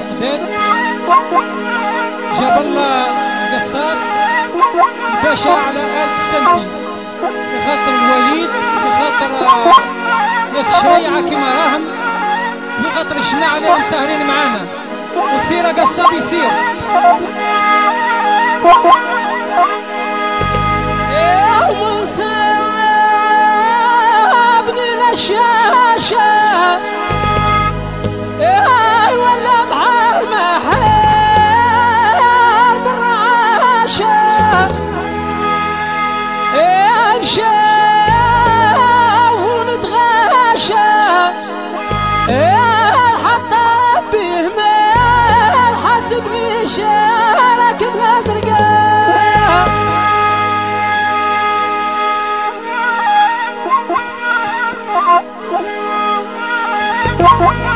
مقداد جاب الله قصاب باشا على آل السنتي بخاطر الوليد بخاطر آه، ناس الشريعة كما راهم بخاطر الشنا عليهم ساهرين معانا. وسيرة قصاب يسير. Ha ha ha!